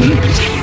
嗯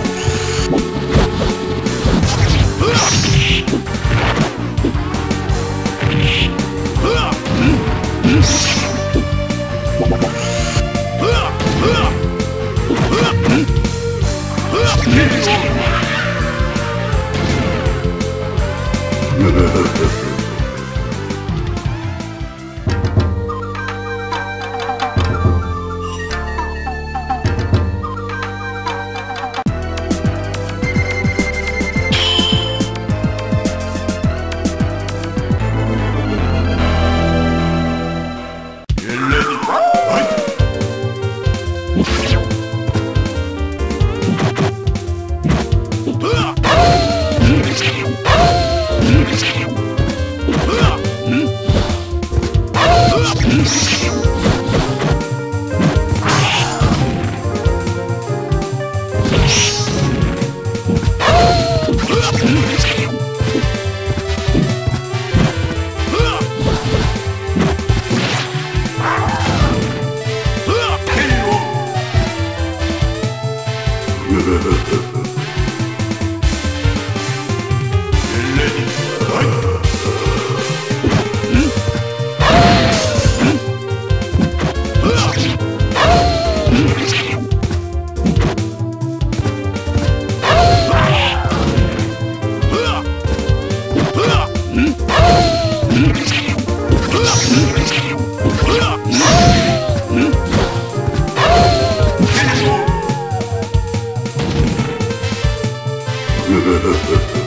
Ha ha ha ha ha! Yeah.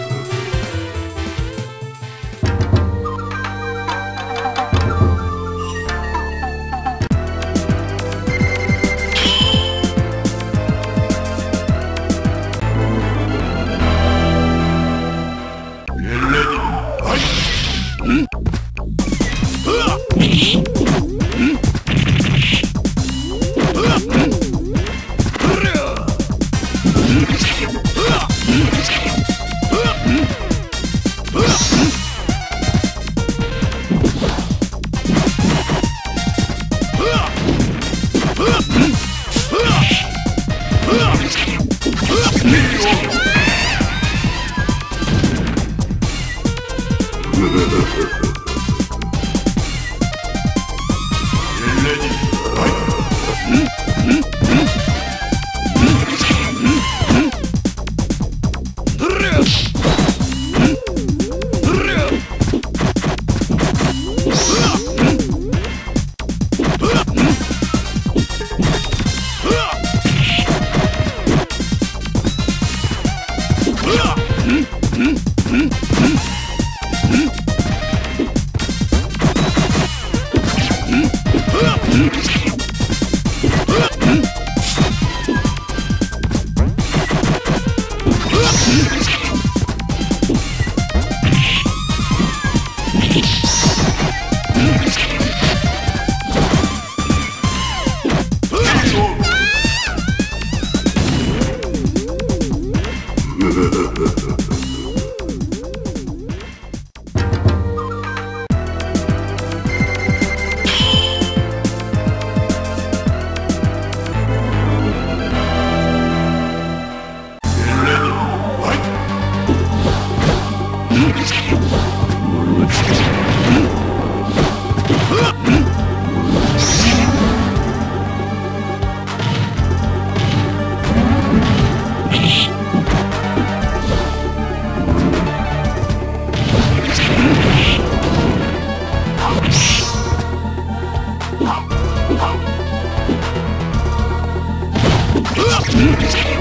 Mm-hmm.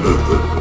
Ha ha ha ha!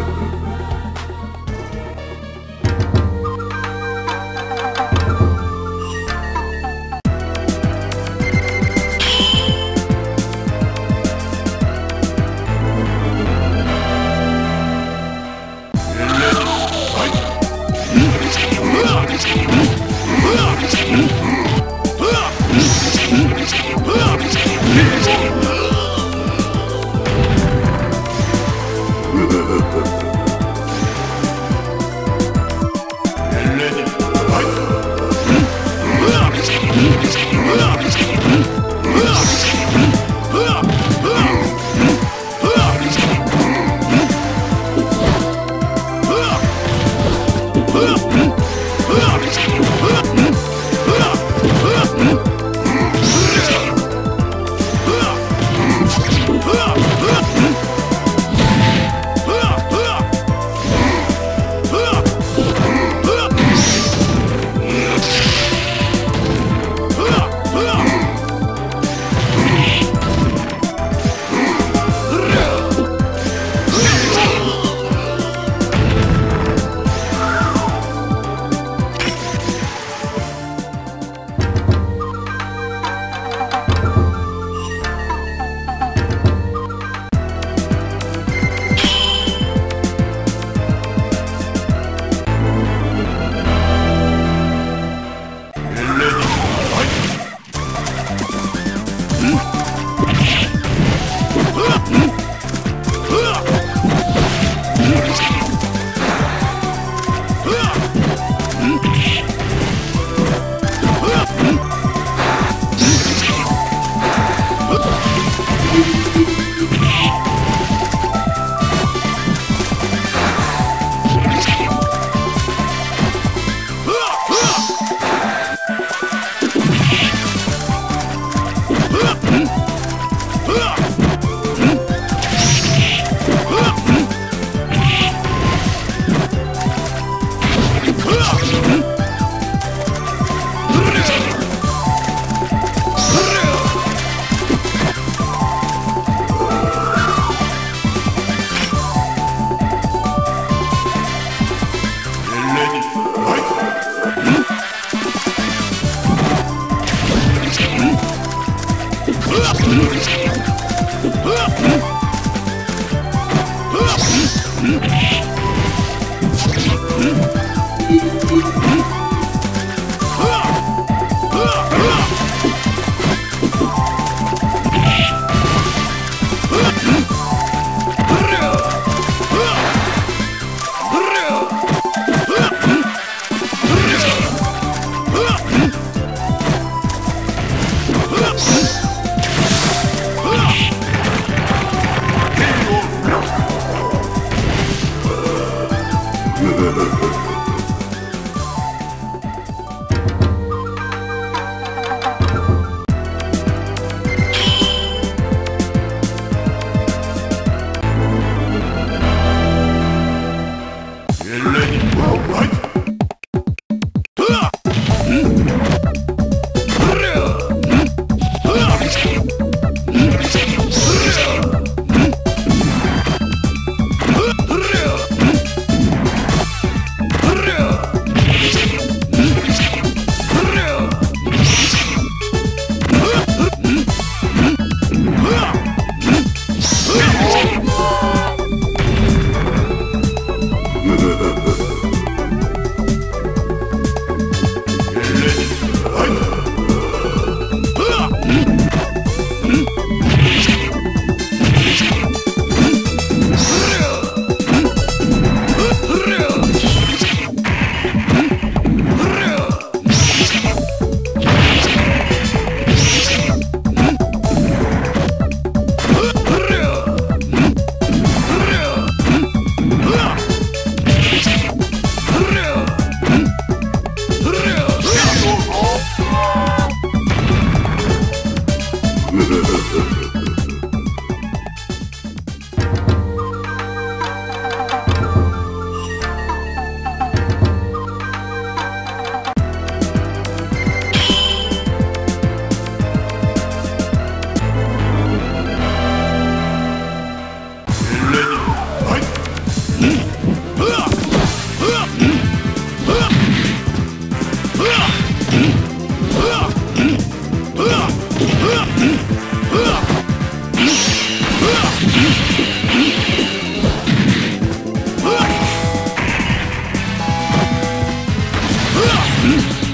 good.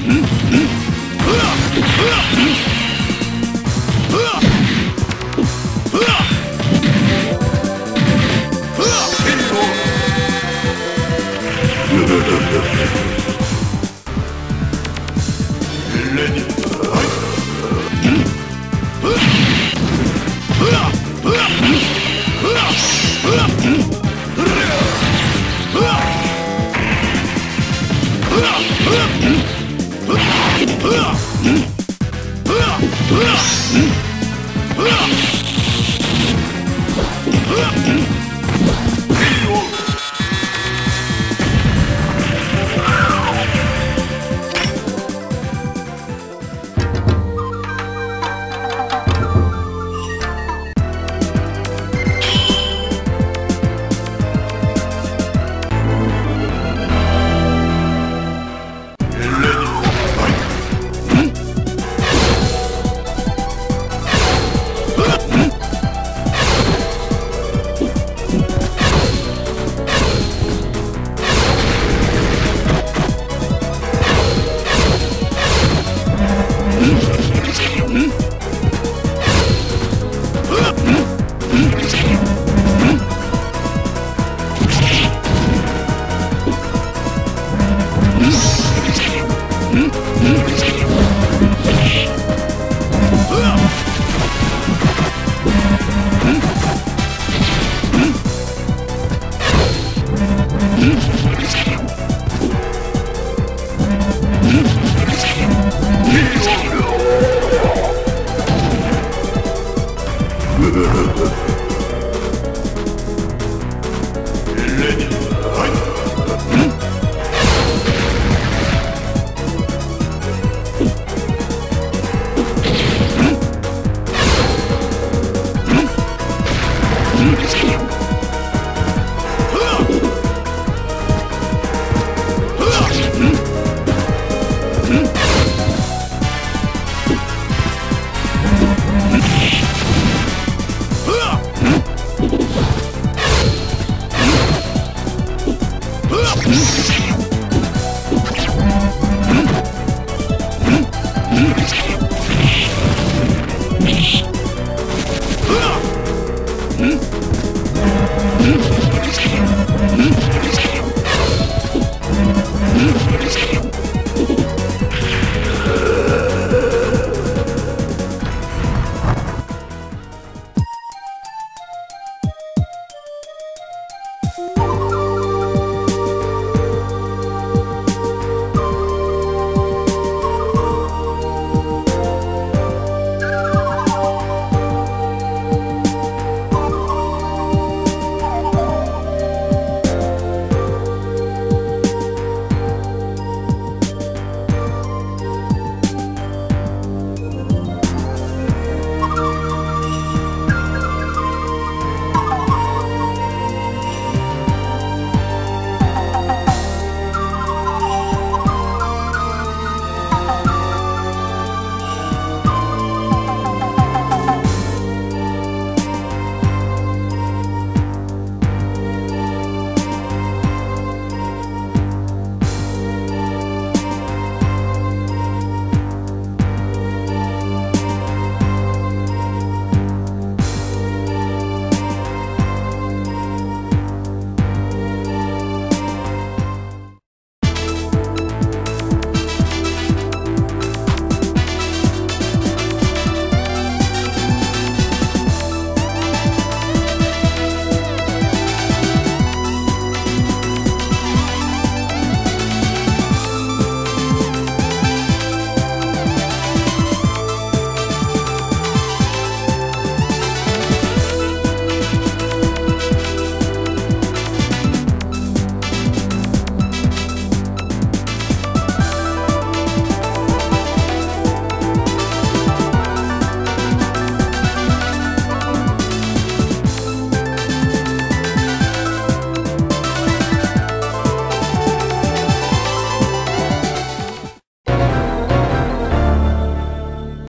うわっ Música